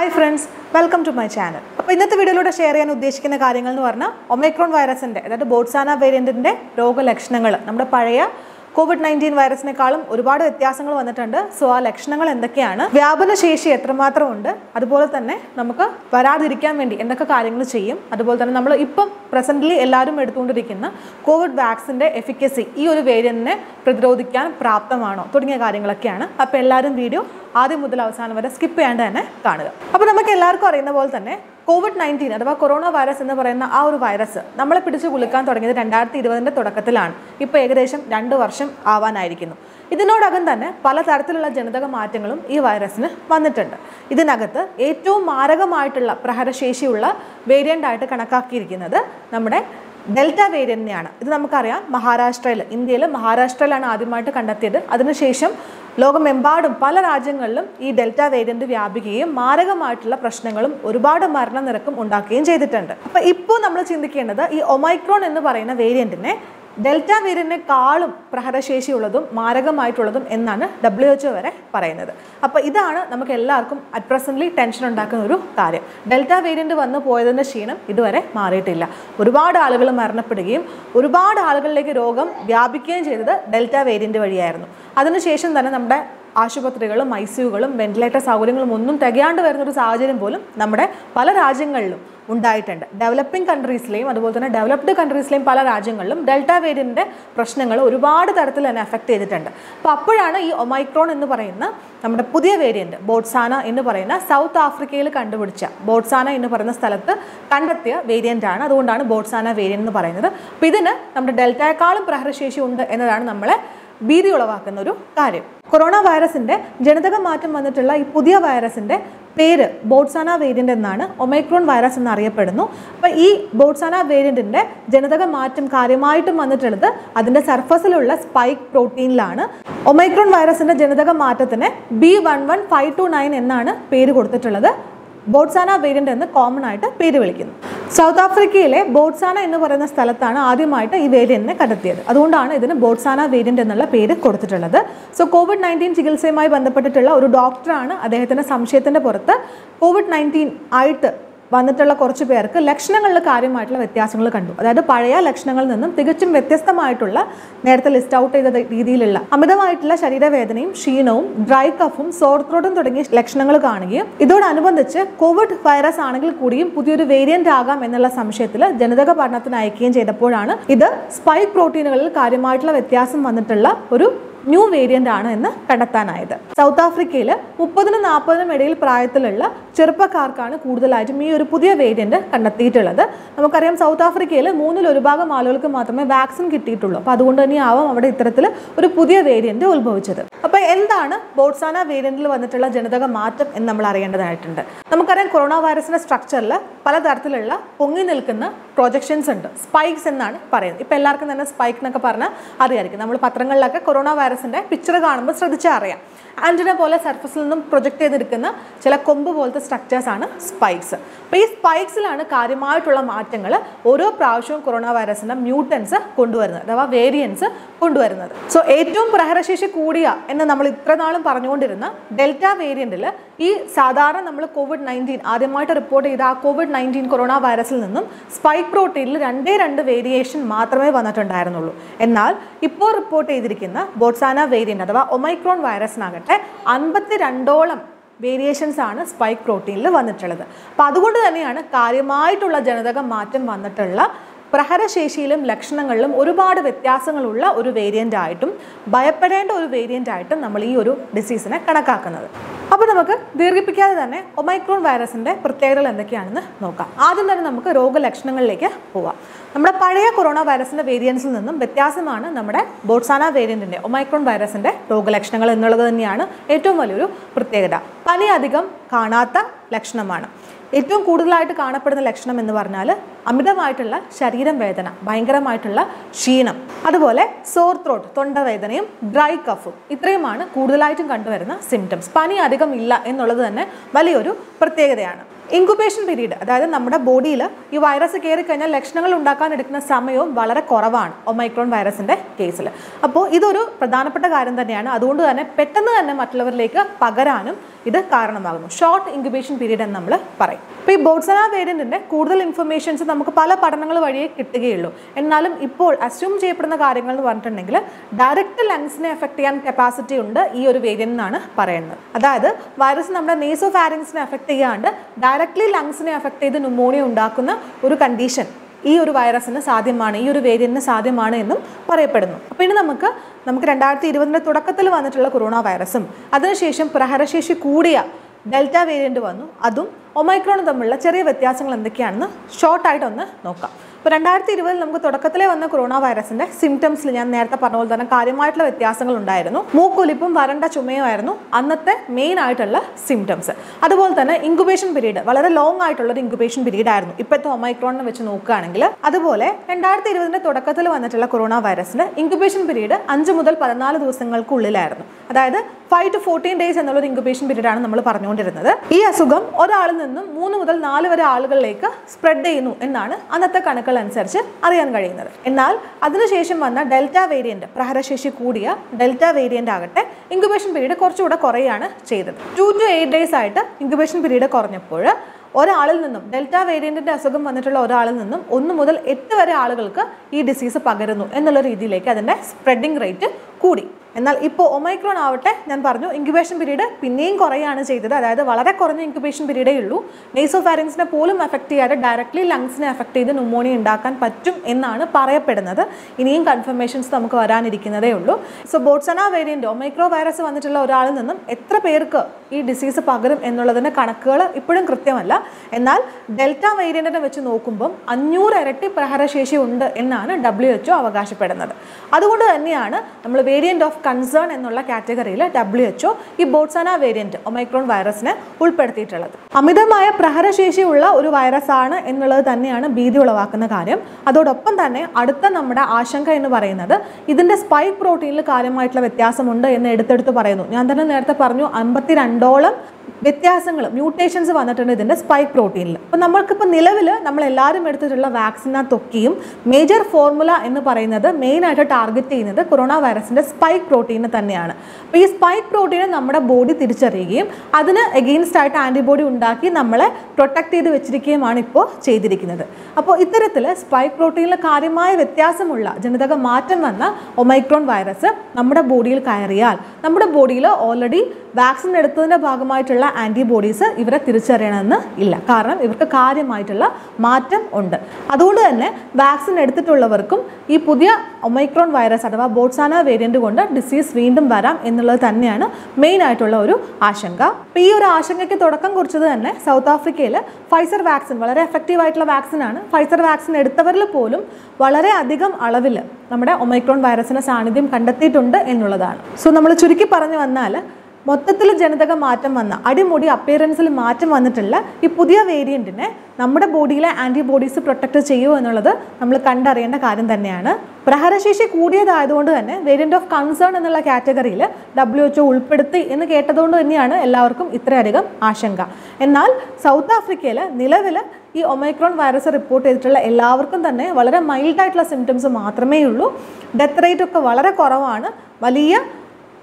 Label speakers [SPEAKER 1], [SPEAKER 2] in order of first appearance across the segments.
[SPEAKER 1] Hi friends welcome to my channel അപ്പോൾ ഇന്നത്തെ വീഡിയോയിലൂടെ ഷെയർ ചെയ്യാൻ ഉദ്ദേശിക്കുന്ന കാര്യങ്ങൾ എന്ന് പറഞ്ഞാൽ ഒമൈക്രോൺ വൈറസിന്റെ അതായത് ബോട്ട്സാന വേരിയന്റിന്റെ രോഗലക്ഷണങ്ങൾ നമ്മുടെ പഴയ കോവിഡ് നയന്റീൻ വൈറസിനേക്കാളും ഒരുപാട് വ്യത്യാസങ്ങൾ വന്നിട്ടുണ്ട്. സോ ആ ലക്ഷണങ്ങൾ എന്തൊക്കെയാണ്? വ്യാപന ശേഷി എത്രമാത്രം ഉണ്ട്? അതുപോലെ തന്നെ നമുക്ക് വരാതിരിക്കാൻ വേണ്ടി എന്തൊക്കെ കാര്യങ്ങൾ ചെയ്യും? അതുപോലെ തന്നെ നമ്മൾ ഇപ്പം പ്രസന്റ്ലി എല്ലാവരും എടുത്തുകൊണ്ടിരിക്കുന്ന കോവിഡ് വാക്സിന്റെ എഫിക്കസി ഈ ഒരു വേരിയന്റിനെ പ്രതിരോധിക്കാൻ പ്രാപ്തമാണോ? തുടങ്ങിയ കാര്യങ്ങളൊക്കെയാണ്. അപ്പോൾ എല്ലാവരും വീഡിയോ ആദ്യം മുതൽ അവസാനം വരെ സ്കിപ്പ് ചെയ്യാണ്ട് തന്നെ കാണുക. അപ്പോൾ നമുക്ക് എല്ലാവർക്കും അറിയുന്ന പോലെ തന്നെ കോവിഡ് നയന്റീൻ അഥവാ കൊറോണ വൈറസ് എന്ന് പറയുന്ന ആ ഒരു വൈറസ് നമ്മളെ പിടിച്ചു കുലുക്കാൻ തുടങ്ങിയത് രണ്ടായിരത്തി ഇരുപതിന്റെ തുടക്കത്തിലാണ്. ഇപ്പോൾ ഏകദേശം രണ്ട് വർഷം ആവാനായിരിക്കുന്നു. ഇതിനോടകം തന്നെ പലതരത്തിലുള്ള ജനിതക മാറ്റങ്ങളും ഈ വൈറസിന് വന്നിട്ടുണ്ട്. ഇതിനകത്ത് ഏറ്റവും മാരകമായിട്ടുള്ള പ്രഹരശേഷിയുള്ള വേരിയന്റായിട്ട് കണക്കാക്കിയിരിക്കുന്നത് നമ്മുടെ ഡെൽറ്റ വേരിയന്റിനെയാണ്. ഇത് നമുക്കറിയാം മഹാരാഷ്ട്രയിൽ ഇന്ത്യയിൽ മഹാരാഷ്ട്രയിലാണ് ആദ്യമായിട്ട് കണ്ടെത്തിയത്. അതിനുശേഷം ലോകമെമ്പാടും പല രാജ്യങ്ങളിലും ഈ ഡെൽറ്റ വേരിയന്റ് വ്യാപിക്കുകയും മാരകമായിട്ടുള്ള പ്രശ്നങ്ങളും ഒരുപാട് മരണനിരക്കും ഉണ്ടാക്കുകയും ചെയ്തിട്ടുണ്ട്. അപ്പോൾ ഇപ്പോൾ നമ്മൾ ചിന്തിക്കേണ്ടത് ഈ ഒമൈക്രോൺ എന്ന് പറയുന്ന വേരിയന്റിനെ ഡെൽറ്റ വേരിയന്റിനെക്കാളും പ്രഹരശേഷിയുള്ളതും മാരകമായിട്ടുള്ളതും എന്നാണ് ഡബ്ല്യു എച്ച് വരെ പറയുന്നത്. അപ്പോൾ ഇതാണ് നമുക്ക് എല്ലാവർക്കും അറ്റ് പ്രസന്റ്ലി ടെൻഷൻ ഉണ്ടാക്കുന്ന ഒരു കാര്യം. ഡെൽറ്റ വേരിയന്റ് വന്നു പോയതിന്റെ ക്ഷീണം ഇതുവരെ മാറിയിട്ടില്ല. ഒരുപാട് ആളുകൾ മരണപ്പെടുകയും ഒരുപാട് ആളുകളിലേക്ക് രോഗം വ്യാപിക്കുകയും ചെയ്തത് ഡെൽറ്റ വേരിയന്റ് വഴിയായിരുന്നു. അതിനുശേഷം തന്നെ നമ്മുടെ ആശുപത്രികളും ഐ സിയുകളും വെന്റിലേറ്റർ സൗകര്യങ്ങളും ഒന്നും തികയാണ്ട് വരുന്നൊരു സാഹചര്യം പോലും നമ്മുടെ പല രാജ്യങ്ങളിലും ഉണ്ടായിട്ടുണ്ട്. ഡെവലപ്പിംഗ് കൺട്രീസിലെയും അതുപോലെ തന്നെ ഡെവലപ്ഡ് കൺട്രീസിലെയും പല രാജ്യങ്ങളിലും ഡെൽറ്റ വേരിയന്റെ പ്രശ്നങ്ങൾ ഒരുപാട് തരത്തിൽ തന്നെ എഫക്റ്റ് ചെയ്തിട്ടുണ്ട്. അപ്പോൾ അപ്പോഴാണ് ഈ ഒമൈക്രോൺ എന്ന് പറയുന്ന നമ്മുടെ പുതിയ വേരിയന്റ് ബോട്ട്സാന എന്ന് പറയുന്ന സൗത്ത് ആഫ്രിക്കയിൽ കണ്ടുപിടിച്ച ബോട്ട്സാന എന്ന് പറയുന്ന സ്ഥലത്ത് കണ്ടെത്തിയ വേരിയന്റ് ആണ്. അതുകൊണ്ടാണ് ബോട്ട്സാന വേരിയന്റ് എന്ന് പറയുന്നത്. അപ്പോൾ ഇതിന് നമ്മുടെ ഡെൽറ്റയെക്കാളും പ്രഹരശേഷി ഉണ്ട് എന്നതാണ് നമ്മളെ ഭീതി ഉളവാക്കുന്ന ഒരു കാര്യം. കൊറോണ വൈറസിന്റെ ജനിതക മാറ്റം വന്നിട്ടുള്ള ഈ പുതിയ വൈറസിന്റെ പേര് ബോട്ട്സാന വേരിയന്റ് എന്നാണ് ഒമൈക്രോൺ വൈറസ് എന്നറിയപ്പെടുന്നു. അപ്പോൾ ഈ ബോട്ട്സാന വേരിയന്റിന്റെ ജനിതക മാറ്റം കാര്യമായിട്ടും വന്നിട്ടുള്ളത് അതിന്റെ സർഫസിലുള്ള സ്പൈക്ക് പ്രോട്ടീനിലാണ്. ഒമൈക്രോൺ വൈറസിന്റെ ജനിതക മാറ്റത്തിന് B one one five two nine എന്നാണ് പേര് കൊടുത്തിട്ടുള്ളത്. ബോട്ട്സാന വേരിയന്റ് എന്ന് കോമൺ ആയിട്ട് പേര് വിളിക്കുന്നു. സൗത്ത് ആഫ്രിക്കയിലെ ബോട്ട്സാന എന്ന് പറയുന്ന സ്ഥലത്താണ് ആദ്യമായിട്ട് ഈ വേരിയന്റിനെ കണ്ടെത്തിയത്. അതുകൊണ്ടാണ് ഇതിന് ബോട്ട്സാന വേരിയന്റ് എന്നുള്ള പേര് കൊടുത്തിട്ടുള്ളത്. സോ കോവിഡ് നയന്റീൻ ചികിത്സയുമായി ബന്ധപ്പെട്ടിട്ടുള്ള ഒരു ഡോക്ടറാണ് അദ്ദേഹത്തിന്റെ സംശയത്തിന്റെ പുറത്ത് കോവിഡ് നയന്റീൻ ആയിട്ട് വന്നിട്ടുള്ള കുറച്ച് പേർക്ക് ലക്ഷണങ്ങളിൽ കാര്യമായിട്ടുള്ള വ്യത്യാസങ്ങൾ കണ്ടു. അതായത് പഴയ ലക്ഷണങ്ങളിൽ നിന്നും തികച്ചും വ്യത്യസ്തമായിട്ടുള്ള നേരത്തെ ലിസ്റ്റ് ഔട്ട് ചെയ്ത രീതിയിലുള്ള അമിതമായിട്ടുള്ള ശരീരവേദനയും ക്ഷീണവും ഡ്രൈ കഫും സോർ ത്രോട്ടും തുടങ്ങിയ ലക്ഷണങ്ങൾ കാണുകയും ഇതോടനുബന്ധിച്ച് കോവിഡ് വൈറസ് ആണെങ്കിൽ കൂടിയും പുതിയൊരു വേരിയന്റ് ആകാം എന്നുള്ള സംശയത്തിൽ ജനിതക പഠനത്തിന് അയക്കുകയും ചെയ്തപ്പോഴാണ് ഇത് സ്പൈക്ക് പ്രോട്ടീനുകളിൽ കാര്യമായിട്ടുള്ള വ്യത്യാസം വന്നിട്ടുള്ള ഒരു ന്യൂ വേരിയന്റ് ആണ് എന്ന് കണ്ടെത്താനായത്. സൗത്ത് ആഫ്രിക്കയിൽ മുപ്പതിനും നാൽപ്പതിനും ഇടയിൽ പ്രായത്തിലുള്ള ചെറുപ്പക്കാർക്കാണ് കൂടുതലായിട്ടും ഈ ഒരു പുതിയ വേരിയന്റ് കണ്ടെത്തിയിട്ടുള്ളത്. നമുക്കറിയാം സൗത്ത് ആഫ്രിക്കയിൽ മൂന്നിൽ ഒരു ഭാഗം ആളുകൾക്ക് മാത്രമേ വാക്സിൻ കിട്ടിയിട്ടുള്ളൂ. അപ്പോൾ അതുകൊണ്ട് തന്നെ ആവാം അവിടെ ഇത്തരത്തിൽ ഒരു പുതിയ വേരിയന്റ് ഉത്ഭവിച്ചത്. അപ്പോൾ എന്താണ് ബോട്ട്സാന വേരിയന്റിൽ വന്നിട്ടുള്ള ജനിതക മാറ്റം എന്ന് നമ്മൾ അറിയേണ്ടതായിട്ടുണ്ട്. നമുക്കറിയാം കൊറോണ വൈറസിന്റെ സ്ട്രക്ചറിൽ പലതരത്തിലുള്ള പൊങ്ങി നിൽക്കുന്ന പ്രൊജക്ഷൻസ് ഉണ്ട്. സ്പൈക്സ് എന്നാണ് പറയുന്നത്. ഇപ്പം എല്ലാവർക്കും തന്നെ സ്പൈക്ക് എന്നൊക്കെ പറഞ്ഞാൽ അറിയായിരിക്കും. നമ്മൾ പത്രങ്ങളിലൊക്കെ കൊറോണ വൈറസിന്റെ പിക്ചർ കാണുമ്പോൾ ശ്രദ്ധിച്ചാൽ അറിയാം. ആന്റിന പോലെ സർഫസിൽ നിന്നും പ്രൊജക്ട് ചെയ്തെടുക്കുന്ന ചില കൊമ്പ് പോലത്തെ സ്ട്രക്ചേഴ്സ് ആണ് സ്പൈക്സ് അപ്പോൾ ഈ സ്പൈക്സിലാണ് കാര്യമായിട്ടുള്ള മാറ്റങ്ങൾ ഓരോ പ്രാവശ്യവും കൊറോണ വൈറസിന്റെ മ്യൂട്ടൻസ് കൊണ്ടുവരുന്നത് അഥവാ വേരിയൻസ് കൊണ്ടുവരുന്നത്. സോ ഏറ്റവും പ്രഹരശേഷി കൂടിയ എന്ന് നമ്മൾ ഇത്ര നാളും പറഞ്ഞുകൊണ്ടിരുന്ന ഡെൽറ്റ വേരിയന്റിൽ ഈ സാധാരണ നമ്മൾ കോവിഡ് നയന്റീൻ ആദ്യമായിട്ട് റിപ്പോർട്ട് ചെയ്ത ആ കോവിഡ് നയന്റീൻ കൊറോണ വൈറസിൽ നിന്നും സ്പൈക്ക് പ്രോട്ടീനിൽ രണ്ടേ രണ്ട് വേരിയേഷൻ മാത്രമേ വന്നിട്ടുണ്ടായിരുന്നുള്ളൂ. എന്നാൽ ഇപ്പോൾ റിപ്പോർട്ട് ചെയ്തിരിക്കുന്ന ബോട്സാന വേരിയന്റ് അഥവാ ഒമൈക്രോൺ വൈറസിനാകട്ടെ അൻപത്തി രണ്ടോളം വേരിയേഷൻസ് ആണ് സ്പൈക്ക് പ്രോട്ടീനിൽ വന്നിട്ടുള്ളത്. അപ്പോൾ അതുകൊണ്ട് തന്നെയാണ് കാര്യമായിട്ടുള്ള ജനിതക മാറ്റം വന്നിട്ടുള്ള പ്രഹരശേഷിയിലും ലക്ഷണങ്ങളിലും ഒരുപാട് വ്യത്യാസങ്ങളുള്ള ഒരു വേരിയന്റ് ആയിട്ടും ഭയപ്പെടേണ്ട ഒരു വേരിയന്റ് ആയിട്ടും നമ്മൾ ഈ ഒരു ഡിസീസിനെ കണക്കാക്കുന്നത്. അപ്പോൾ നമുക്ക് ദീർഘിപ്പിക്കാതെ തന്നെ ഒമൈക്രോൺ വൈറസിന്റെ പ്രത്യേകതകൾ എന്തൊക്കെയാണെന്ന് നോക്കാം. ആദ്യം തന്നെ നമുക്ക് രോഗലക്ഷണങ്ങളിലേക്ക് പോവാം. നമ്മുടെ പഴയ കൊറോണ വൈറസിന്റെ വേരിയൻസിൽ നിന്നും വ്യത്യാസമാണ് നമ്മുടെ ബോട്ട്സാന വേരിയന്റിന്റെ ഒമൈക്രോൺ വൈറസിന്റെ രോഗലക്ഷണങ്ങൾ എന്നുള്ളത് തന്നെയാണ് ഏറ്റവും വലിയൊരു പ്രത്യേകത. പനി അധികം കാണാത്ത ലക്ഷണമാണ്. ഏറ്റവും കൂടുതലായിട്ട് കാണപ്പെടുന്ന ലക്ഷണം എന്ന് പറഞ്ഞാൽ അമിതമായിട്ടുള്ള ശരീരം വേദന ഭയങ്കരമായിട്ടുള്ള ക്ഷീണം അതുപോലെ സോർ ത്രോട്ട് തൊണ്ടവേദനയും ഡ്രൈ കഫും ഇത്രയുമാണ് കൂടുതലായിട്ടും കണ്ടുവരുന്ന സിംറ്റംസ് പനി അധികം ഇല്ല എന്നുള്ളത് തന്നെ വലിയൊരു പ്രത്യേകതയാണ്. ഇൻക്യുബേഷൻ പീരീഡ് അതായത് നമ്മുടെ ബോഡിയിൽ ഈ വൈറസ് കയറി കഴിഞ്ഞാൽ ലക്ഷണങ്ങൾ ഉണ്ടാക്കാൻ എടുക്കുന്ന സമയവും വളരെ കുറവാണ് ഒമൈക്രോൺ വൈറസിന്റെ കേസിൽ അപ്പോൾ ഇതൊരു പ്രധാനപ്പെട്ട കാര്യം തന്നെയാണ്. അതുകൊണ്ട് തന്നെ പെട്ടെന്ന് തന്നെ മറ്റുള്ളവരിലേക്ക് പകരാനും ഇത് കാരണമാകുന്നു. ഷോർട്ട് ഇൻക്യുബേഷൻ പീരീഡ് എന്ന് നമ്മൾ പറയും. അപ്പോൾ ഈ ബോട്സന വേരിയന്റിന്റെ കൂടുതൽ ഇൻഫർമേഷൻസ് നമുക്ക് പല പഠനങ്ങൾ വഴിയേ കിട്ടുകയുള്ളൂ. എന്നാലും ഇപ്പോൾ അസ്യൂം ചെയ്യപ്പെടുന്ന കാര്യങ്ങൾ എന്ന് പറഞ്ഞിട്ടുണ്ടെങ്കിൽ ഡയറക്റ്റ് ലങ്സിനെ എഫക്ട് ചെയ്യാൻ കപ്പാസിറ്റി ഉണ്ട് ഈ ഒരു വേരിയന്റ് എന്നാണ് പറയുന്നത്. അതായത് വൈറസ് നമ്മുടെ നേസോ ഫാരിങ്സിനെ എഫക്ട് ചെയ്യാണ്ട് ഡയറക്റ്റ്ലി ലങ്സിനെ എഫക്ട് ചെയ്ത് ന്യൂമോണിയ ഉണ്ടാക്കുന്ന ഒരു കണ്ടീഷൻ ഈ ഒരു വൈറസിന് സാധ്യമാണ് ഈ ഒരു വേരിയന്റിന് സാധ്യമാണ് എന്നും പറയപ്പെടുന്നു. അപ്പോൾ ഇനി നമുക്ക് നമുക്ക് രണ്ടായിരത്തി ഇരുപതിന്റെ തുടക്കത്തിൽ വന്നിട്ടുള്ള കൊറോണ വൈറസും അതിനുശേഷം പ്രഹരശേഷി കൂടിയ ഡെൽറ്റ വേരിയന്റ് വന്നു. അതും ഒമൈക്രോണും തമ്മിലുള്ള ചെറിയ വ്യത്യാസങ്ങൾ എന്തൊക്കെയാണെന്ന് ഷോർട്ടായിട്ടൊന്ന് നോക്കാം. ഇപ്പോൾ രണ്ടായിരത്തി ഇരുപതിൽ നമുക്ക് തുടക്കത്തിലെ വന്ന കൊറോണ വൈറസിന്റെ സിംറ്റംസിൽ ഞാൻ നേരത്തെ പറഞ്ഞ പോലെ തന്നെ കാര്യമായിട്ടുള്ള വ്യത്യാസങ്ങൾ ഉണ്ടായിരുന്നു. മൂക്കൊലിപ്പും വരണ്ട ചുമയുമായിരുന്നു അന്നത്തെ മെയിൻ ആയിട്ടുള്ള സിംറ്റംസ് അതുപോലെ തന്നെ ഇൻക്യുബേഷൻ പീരീഡ് വളരെ ലോങ് ആയിട്ടുള്ള ഒരു ഇൻക്യുബേഷൻ പീരീഡ് ആയിരുന്നു ഇപ്പോഴത്തെ ഒമൈക്രോണിനെ വെച്ച് നോക്കുകയാണെങ്കിൽ. അതുപോലെ രണ്ടായിരത്തി ഇരുപതിന്റെ തുടക്കത്തിൽ വന്നിട്ടുള്ള കൊറോണ വൈറസിന്റെ ഇൻക്യുബേഷൻ പീരീഡ് അഞ്ച് മുതൽ പതിനാല് ദിവസങ്ങൾക്കുള്ളിലായിരുന്നു. അതായത് ഫൈവ് ടു ഫോർട്ടീൻ ഡേയ്സ് എന്നുള്ള ഒരു ഇൻക്യുബേഷൻ പീരീഡ് ആണ് നമ്മൾ പറഞ്ഞുകൊണ്ടിരുന്നത്. ഈ അസുഖം ഒരാളിൽ നിന്നും മൂന്ന് മുതൽ നാല് വരെ ആളുകളിലേക്ക് സ്പ്രെഡ് ചെയ്യുന്നു എന്നാണ് അന്നത്തെ കണക്കുകൾ അനുസരിച്ച് അറിയാൻ കഴിയുന്നത്. എന്നാൽ അതിനുശേഷം വന്ന ഡെൽറ്റ വേരിയന്റ് പ്രഹരശേഷി കൂടിയ ഡെൽറ്റ വേരിയന്റ് ആകട്ടെ ഇൻക്യുബേഷൻ പീരീഡ് കുറച്ചുകൂടെ കുറയാണ് ചെയ്തത്. ടു ടു എയ്റ്റ് ഡേയ്സ് ആയിട്ട് ഇൻക്യുബേഷൻ പീരീഡ് കുറഞ്ഞപ്പോൾ ഒരാളിൽ നിന്നും ഡെൽറ്റ വേരിയന്റിന്റെ അസുഖം വന്നിട്ടുള്ള ഒരാളിൽ നിന്നും ഒന്ന് മുതൽ എട്ട് വരെ ആളുകൾക്ക് ഈ ഡിസീസ് പകരുന്നു എന്നുള്ള രീതിയിലേക്ക് അതിന്റെ സ്പ്രെഡിംഗ് റേറ്റ് കൂടി. എന്നാൽ ഇപ്പോൾ ഒമൈക്രോൺ ആവട്ടെ ഞാൻ പറഞ്ഞു ഇൻക്യുബേഷൻ പീരീഡ് പിന്നെയും കുറയാണ് ചെയ്തത്. അതായത് വളരെ കുറഞ്ഞ ഇൻക്യുബേഷൻ പീരീഡേ ഉള്ളൂ. നെയ്സോ ഫാരിങ്സിനെ പോലും എഫക്റ്റ് ചെയ്യാതെ ഡയറക്ട്ലി ലങ്സിനെ എഫക്ട് ചെയ്ത് ന്യൂമോണിയ ഉണ്ടാക്കാൻ പറ്റും എന്നാണ് പറയപ്പെടുന്നത്. ഇനിയും കൺഫർമേഷൻസ് നമുക്ക് വരാനിരിക്കുന്നതേ ഉള്ളൂ. So Botswana variant omicron virus വന്നിട്ടുള്ള ഒരാളിൽ നിന്നും എത്ര പേർക്ക് ഈ ഡിസീസ് പകരും എന്നുള്ളതിന്റെ കണക്കുകൾ ഇപ്പോഴും കൃത്യമല്ല. എന്നാൽ ഡെൽറ്റ വേരിയന്റിനെ വെച്ച് നോക്കുമ്പം അഞ്ഞൂറ് ഇരട്ടി പ്രഹരശേഷി ഉണ്ട് എന്നാണ് ഡബ്ല്യു അവകാശപ്പെടുന്നത്. അതുകൊണ്ട് തന്നെയാണ് നമ്മൾ വേരിയന്റ് ഓഫ് കൺസേൺ എന്നുള്ള കാറ്റഗറിയിൽ ഡബ്ല്യു എച്ച്ഒ ഈ ബോട്സാന വേരിയന്റ് ഒമൈക്രോൺ വൈറസിനെ ഉൾപ്പെടുത്തിയിട്ടുള്ളത്. അമിതമായ പ്രഹരശേഷിയുള്ള ഒരു വൈറസ് ആണ് എന്നുള്ളത് തന്നെയാണ് ഭീതി ഉളവാക്കുന്ന കാര്യം. അതോടൊപ്പം തന്നെ അടുത്ത നമ്മുടെ ആശങ്ക എന്ന് പറയുന്നത് ഇതിന്റെ സ്പൈക്ക് പ്രോട്ടീനിൽ കാര്യമായിട്ടുള്ള വ്യത്യാസമുണ്ട് എന്ന് എടുത്തെടുത്ത് പറയുന്നു. ഞാൻ തന്നെ നേരത്തെ പറഞ്ഞു അമ്പത്തിരണ്ടോളം വ്യത്യാസങ്ങൾ മ്യൂട്ടേഷൻസ് വന്നിട്ടുണ്ട് ഇതിന്റെ സ്പൈക്ക് പ്രോട്ടീനിൽ അപ്പോൾ നമ്മൾക്കിപ്പോൾ നിലവിൽ നമ്മൾ എല്ലാവരും എടുത്തിട്ടുള്ള വാക്സിനകത്തൊക്കെയും മേജർ ഫോർമുല എന്ന് പറയുന്നത് മെയിനായിട്ട് ടാർഗറ്റ് ചെയ്യുന്നത് കൊറോണ വൈറസിന്റെ സ്പൈക്ക് പ്രോട്ടീനെ തന്നെയാണ്. അപ്പോൾ ഈ സ്പൈക്ക് പ്രോട്ടീനെ നമ്മുടെ ബോഡി തിരിച്ചറിയുകയും അതിന് എഗെയിൻസ്റ്റ് ആയിട്ട് ആന്റിബോഡി ഉണ്ടാക്കി നമ്മളെ പ്രൊട്ടക്ട് ചെയ്ത് വെച്ചിരിക്കുകയുമാണ് ഇപ്പോൾ ചെയ്തിരിക്കുന്നത്. അപ്പോൾ ഇത്തരത്തിൽ സ്പൈക്ക് പ്രോട്ടീനിൽ കാര്യമായ വ്യത്യാസമുള്ള ജനിതക മാറ്റം വന്ന ഒമൈക്രോൺ വൈറസ് നമ്മുടെ ബോഡിയിൽ കയറിയാൽ നമ്മുടെ ബോഡിയിൽ ഓൾറെഡി വാക്സിൻ എടുത്തതിന്റെ ഭാഗമായിട്ടുള്ള ആന്റിബോഡീസ് ഇവരെ തിരിച്ചറിയണമെന്ന് ഇല്ല. കാരണം ഇവർക്ക് കാര്യമായിട്ടുള്ള മാറ്റം ഉണ്ട്. അതുകൊണ്ട് തന്നെ വാക്സിൻ എടുത്തിട്ടുള്ളവർക്കും ഈ പുതിയ ഒമൈക്രോൺ വൈറസ് അഥവാ ബോട്ട്സാന വേരിയന്റ് കൊണ്ട് ഡിസീസ് വീണ്ടും വരാം എന്നുള്ളത് തന്നെയാണ് മെയിൻ ആയിട്ടുള്ള ഒരു ആശങ്ക. ഈ ഒരു ആശങ്കയ്ക്ക് തുടക്കം കുറിച്ചത് തന്നെ സൗത്ത് ആഫ്രിക്കയിൽ ഫൈസർ വാക്സിൻ വളരെ എഫക്റ്റീവ് ആയിട്ടുള്ള വാക്സിൻ ആണ്. ഫൈസർ വാക്സിൻ എടുത്തവരിൽ പോലും വളരെ അധികം അളവിൽ നമ്മുടെ ഒമൈക്രോൺ വൈറസിന് സാന്നിധ്യം കണ്ടെത്തിയിട്ടുണ്ട് എന്നുള്ളതാണ്. സോ നമ്മൾ ചുരുക്കി പറഞ്ഞു വന്നാൽ മൊത്തത്തിൽ ജനിതക മാറ്റം വന്ന അടിമുടി അപ്പിയറൻസിൽ മാറ്റം വന്നിട്ടുള്ള ഈ പുതിയ വേരിയന്റിനെ നമ്മുടെ ബോഡിയിലെ ആന്റിബോഡീസ് പ്രൊട്ടക്റ്റ് ചെയ്യുമോ എന്നുള്ളത് നമ്മൾ കണ്ടറിയേണ്ട കാര്യം തന്നെയാണ്. പ്രഹരശേഷി കൂടിയതായതുകൊണ്ട് തന്നെ വേരിയന്റ് ഓഫ് കൺസേൺ എന്നുള്ള കാറ്റഗറിയിൽ ഡബ്ല്യു എച്ച്ഒ ഉൾപ്പെടുത്തി എന്ന് കേട്ടതുകൊണ്ട് തന്നെയാണ് എല്ലാവർക്കും ഇത്രയധികം ആശങ്ക. എന്നാൽ സൗത്ത് ആഫ്രിക്കയിൽ നിലവിൽ ഈ ഒമൈക്രോൺ വൈറസ് റിപ്പോർട്ട് ചെയ്തിട്ടുള്ള എല്ലാവർക്കും തന്നെ വളരെ മൈൽഡായിട്ടുള്ള സിംറ്റംസ് മാത്രമേ ഉള്ളൂ ഡെത്ത് റേറ്റ് ഒക്കെ വളരെ കുറവാണ്. വലിയ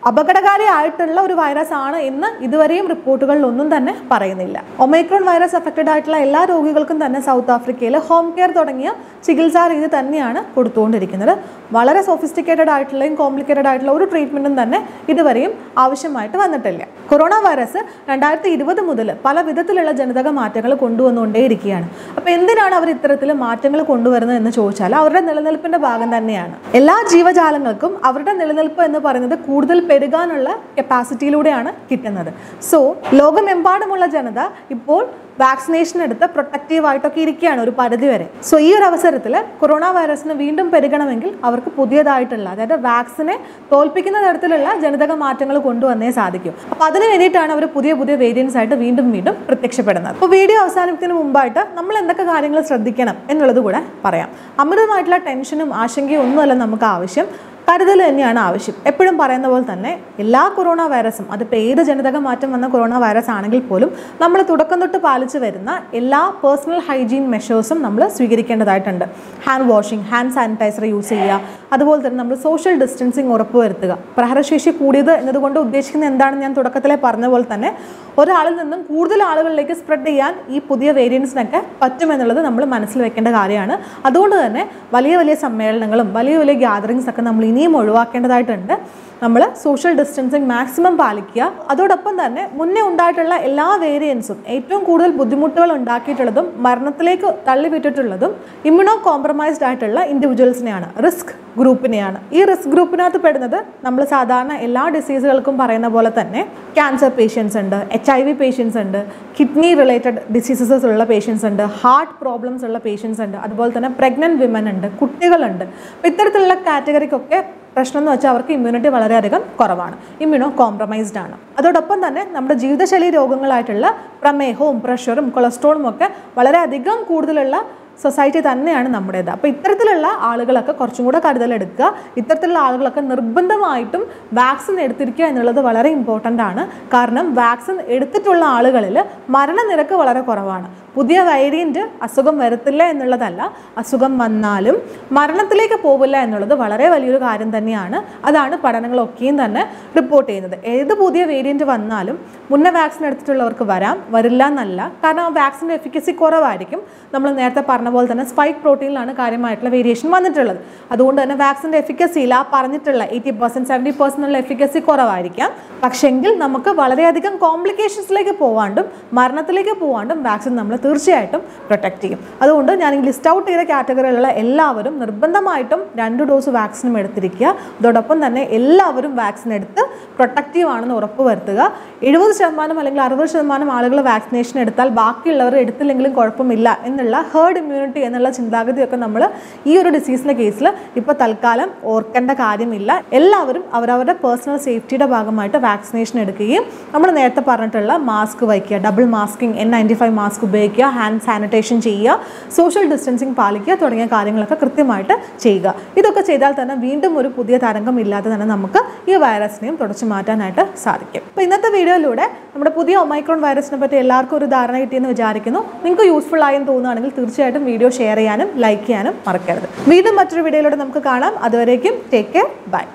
[SPEAKER 1] അപകടകാരിയായിട്ടുള്ള ഒരു വൈറസ് ആണ് എന്ന് ഇതുവരെയും റിപ്പോർട്ടുകളിൽ ഒന്നും തന്നെ പറയുന്നില്ല. ഒമൈക്രോൺ വൈറസ് അഫക്റ്റഡ് ആയിട്ടുള്ള എല്ലാ രോഗികൾക്കും തന്നെ സൗത്ത് ആഫ്രിക്കയിൽ ഹോം കെയർ തുടങ്ങിയ ചികിത്സാ രീതി തന്നെയാണ് കൊടുത്തുകൊണ്ടിരിക്കുന്നത്. വളരെ സോഫിസ്റ്റിക്കേറ്റഡ് ആയിട്ടുള്ളതും കോംപ്ലിക്കേറ്റഡ് ആയിട്ടുള്ള ഒരു ട്രീറ്റ്മെന്റും തന്നെ ഇതുവരെയും ആവശ്യമായിട്ട് വന്നിട്ടില്ല. കൊറോണ വൈറസ് രണ്ടായിരത്തി ഇരുപത് മുതൽ പല വിധത്തിലുള്ള ജനിതക മാറ്റങ്ങൾ കൊണ്ടുവന്നുകൊണ്ടേയിരിക്കുകയാണ്. അപ്പോൾ എന്തിനാണ് അവർ ഇത്തരത്തിൽ മാറ്റങ്ങൾ കൊണ്ടുവരുന്നത് എന്ന് ചോദിച്ചാൽ അവരുടെ നിലനിൽപ്പിന്റെ ഭാഗം തന്നെയാണ്. എല്ലാ ജീവജാലങ്ങൾക്കും അവരുടെ നിലനിൽപ്പ് എന്ന് പറയുന്നത് കൂടുതൽ പെരുകാനുള്ള കപ്പാസിറ്റിയിലൂടെയാണ് കിട്ടുന്നത്. സോ ലോകമെമ്പാടുമുള്ള ജനത ഇപ്പോൾ വാക്സിനേഷൻ എടുത്ത് പ്രൊട്ടക്റ്റീവ് ആയിട്ടൊക്കെ ഇരിക്കുകയാണ് ഒരു പരിധി വരെ. സോ ഈ ഒരു അവസരത്തിൽ കൊറോണ വൈറസിന് വീണ്ടും പെരുകണമെങ്കിൽ അവർക്ക് പുതിയതായിട്ടുള്ള അതായത് വാക്സിനെ തോൽപ്പിക്കുന്ന തരത്തിലുള്ള ജനിതക മാറ്റങ്ങൾ കൊണ്ടുവന്നേ സാധിക്കും. അപ്പോൾ അതിന് വേണ്ടിയിട്ടാണ് അവർ പുതിയ പുതിയ വേരിയൻസ് ആയിട്ട് വീണ്ടും വീണ്ടും പ്രത്യക്ഷപ്പെടുന്നത്. അപ്പോൾ വീഡിയോ അവസാനിക്കുന്നതിന് മുമ്പായിട്ട് നമ്മൾ എന്തൊക്കെ കാര്യങ്ങൾ ശ്രദ്ധിക്കണം എന്നുള്ളത് കൂടെ പറയാം. അമിതമായിട്ടുള്ള ടെൻഷനും ആശങ്കയും ഒന്നുമല്ല നമുക്ക് ആവശ്യം. കരുതൽ തന്നെയാണ് ആവശ്യം. എപ്പോഴും പറയുന്ന പോലെ തന്നെ എല്ലാ കൊറോണ വൈറസും അതിപ്പോൾ ഏത് ജനിതക മാറ്റം വന്ന കൊറോണ വൈറസ് ആണെങ്കിൽ പോലും നമ്മൾ തുടക്കം തൊട്ട് പാലിച്ചു വരുന്ന എല്ലാ പേഴ്സണൽ ഹൈജീൻ മെഷേഴ്സും നമ്മൾ സ്വീകരിക്കേണ്ടതായിട്ടുണ്ട്. Hand washing hand sanitiser use ചെയ്യുക. അതുപോലെ തന്നെ നമ്മൾ സോഷ്യൽ ഡിസ്റ്റൻസിങ് ഉറപ്പുവരുത്തുക. പ്രഹരശേഷി കൂടിയത് എന്നതുകൊണ്ട് ഉദ്ദേശിക്കുന്നത് എന്താണെന്ന് ഞാൻ തുടക്കത്തിലെ പറഞ്ഞ പോലെ തന്നെ ഒരാളിൽ നിന്നും കൂടുതൽ ആളുകളിലേക്ക് സ്പ്രെഡ് ചെയ്യാൻ ഈ പുതിയ വേരിയൻസിനൊക്കെ പറ്റുമെന്നുള്ളത് നമ്മൾ മനസ്സിൽ വെക്കേണ്ട കാര്യമാണ്. അതുകൊണ്ട് തന്നെ വലിയ വലിയ സമ്മേളനങ്ങളും വലിയ വലിയ ഗ്യാതറിങ്സ് ഒക്കെ നമ്മൾ ഇനിയും ഒഴിവാക്കേണ്ടതായിട്ടുണ്ട്. നമ്മൾ സോഷ്യൽ ഡിസ്റ്റൻസിങ് മാക്സിമം പാലിക്കുക. അതോടൊപ്പം തന്നെ മുന്നേ ഉണ്ടായിട്ടുള്ള എല്ലാ വേരിയൻസും ഏറ്റവും കൂടുതൽ ബുദ്ധിമുട്ടുകൾ ഉണ്ടാക്കിയിട്ടുള്ളതും മരണത്തിലേക്ക് തള്ളിവിട്ടിട്ടുള്ളതും ഇമ്മ്യൂണോ കോംപ്രമൈസ്ഡ് ആയിട്ടുള്ള ഇൻഡിവിജ്വൽസിനെയാണ് റിസ്ക് ഗ്രൂപ്പിനെയാണ് ഈ റിസ്ക് ഗ്രൂപ്പിനകത്ത് പെടുന്നത് നമ്മൾ സാധാരണ എല്ലാ ഡിസീസുകൾക്കും പറയുന്ന പോലെ തന്നെ ക്യാൻസർ പേഷ്യൻസ് ഉണ്ട് എച്ച് ഐ വി പേഷ്യൻസ് ഉണ്ട് കിഡ്നി റിലേറ്റഡ് ഡിസീസസ് ഉള്ള പേഷ്യൻസ് ഉണ്ട് ഹാർട്ട് പ്രോബ്ലംസ് ഉള്ള പേഷ്യൻസ് ഉണ്ട് അതുപോലെ തന്നെ പ്രഗ്നന്റ് വിമൻ ഉണ്ട് കുട്ടികളുണ്ട്. അപ്പോൾ ഇത്തരത്തിലുള്ള കാറ്റഗറിക്കൊക്കെ പ്രശ്നം എന്ന് വെച്ചാൽ അവർക്ക് ഇമ്മ്യൂണിറ്റി വളരെയധികം കുറവാണ്. ഇമ്മ്യൂണോ കോംപ്രമൈസ്ഡ് ആണ്. അതോടൊപ്പം തന്നെ നമ്മുടെ ജീവിതശൈലി രോഗങ്ങളായിട്ടുള്ള പ്രമേഹവും പ്രഷറും കൊളസ്ട്രോളും ഒക്കെ വളരെയധികം കൂടുതലുള്ള സൊസൈറ്റി തന്നെയാണ് നമ്മുടേത്. അപ്പോൾ ഇത്തരത്തിലുള്ള ആളുകളൊക്കെ കുറച്ചും കൂടെ കരുതലെടുക്കുക ഇത്തരത്തിലുള്ള ആളുകളൊക്കെ നിർബന്ധമായിട്ടും വാക്സിൻ എടുത്തിരിക്കുക എന്നുള്ളത് വളരെ ഇമ്പോർട്ടന്റ് ആണ്. കാരണം വാക്സിൻ എടുത്തിട്ടുള്ള ആളുകളിൽ മരണനിരക്ക് വളരെ കുറവാണ്. പുതിയ വേരിയന്റ് അസുഖം വരത്തില്ല എന്നുള്ളതല്ല. അസുഖം വന്നാലും മരണത്തിലേക്ക് പോവില്ല എന്നുള്ളത് വളരെ വലിയൊരു കാര്യം തന്നെയാണ്. അതാണ് പഠനങ്ങളൊക്കെയും തന്നെ റിപ്പോർട്ട് ചെയ്യുന്നത്. ഏത് പുതിയ വേരിയന്റ് വന്നാലും മുന്നേ വാക്സിൻ എടുത്തിട്ടുള്ളവർക്ക് വരാം. വരില്ല എന്നല്ല. കാരണം ആ വാക്സിന്റെ എഫിക്കസി കുറവായിരിക്കും. നമ്മൾ നേരത്തെ പറഞ്ഞ പോലെ തന്നെ സ്പൈക്ക് പ്രോട്ടീനിലാണ് കാര്യമായിട്ടുള്ള വേരിയേഷൻ വന്നിട്ടുള്ളത്. അതുകൊണ്ട് തന്നെ വാക്സിന്റെ എഫിക്കസിയിൽ ആ പറഞ്ഞിട്ടുള്ള എയ്റ്റി പെർസെന്റ് സെവന്റി പെർസെന്റ് ഉള്ള എഫിക്കസി കുറവായിരിക്കാം. പക്ഷെങ്കിൽ നമുക്ക് വളരെയധികം കോംപ്ലിക്കേഷൻസിലേക്ക് പോവാണ്ടും മരണത്തിലേക്ക് പോവാണ്ടും വാക്സിൻ നമ്മളെ തീർച്ചയായിട്ടും പ്രൊട്ടക്റ്റ് ചെയ്യും. അതുകൊണ്ട് ഞാൻ ലിസ്റ്റ് ഔട്ട് ചെയ്ത കാറ്റഗറിയിലുള്ള എല്ലാവരും നിർബന്ധമായിട്ടും രണ്ട് ഡോസ് വാക്സിനും എടുത്തിരിക്കുക. അതോടൊപ്പം തന്നെ എല്ലാവരും വാക്സിൻ എടുത്ത് പ്രൊട്ടക്റ്റീവ് ആണെന്ന് ഉറപ്പ് വരുത്തുക. എഴുപത് ശതമാനം അല്ലെങ്കിൽ അറുപത് ശതമാനം ആളുകൾ വാക്സിനേഷൻ എടുത്താൽ ബാക്കിയുള്ളവർ എടുത്തില്ലെങ്കിലും കുഴപ്പമില്ല എന്നുള്ള ഹേർഡ് ഇമ്മ്യൂണിറ്റി എന്നുള്ള ചിന്താഗതിയൊക്കെ നമ്മൾ ഈ ഒരു ഡിസീസിന്റെ കേസിൽ ഇപ്പോൾ തൽക്കാലം ഓർക്കേണ്ട കാര്യമില്ല. എല്ലാവരും അവരവരുടെ പേഴ്സണൽ സേഫ്റ്റിയുടെ ഭാഗമായിട്ട് വാക്സിനേഷൻ എടുക്കുകയും നമ്മൾ നേരത്തെ പറഞ്ഞിട്ടുള്ള മാസ്ക് വയ്ക്കുക. Double masking N ninety five mask ഉപയോഗിക്കുക. ഹാൻഡ് സാനിറ്റേഷൻ ചെയ്യുക സോഷ്യൽ ഡിസ്റ്റൻസിങ് പാലിക്കുക തുടങ്ങിയ കാര്യങ്ങളൊക്കെ കൃത്യമായിട്ട് ചെയ്യുക. ഇതൊക്കെ ചെയ്താൽ തന്നെ വീണ്ടും ഒരു പുതിയ തരംഗം ഇല്ലാതെ തന്നെ നമുക്ക് ഈ വൈറസിനെയും തുടച്ചു മാറ്റാനായിട്ട് സാധിക്കും. അപ്പോൾ ഇന്നത്തെ വീഡിയോയിലൂടെ നമ്മുടെ പുതിയ ഒമൈക്രോൺ വൈറസിനെ പറ്റി എല്ലാവർക്കും ഒരു ധാരണ കിട്ടിയെന്ന് വിചാരിക്കുന്നു. നിങ്ങൾക്ക് യൂസ്ഫുൾ ആയെന്ന് തോന്നുകയാണെങ്കിൽ തീർച്ചയായിട്ടും വീഡിയോ ഷെയർ ചെയ്യാനും ലൈക്ക് ചെയ്യാനും മറക്കരുത്. വീണ്ടും മറ്റൊരു വീഡിയോയിലൂടെ നമുക്ക് കാണാം. അതുവരേക്കും ടേക്ക് കെയർ ബൈ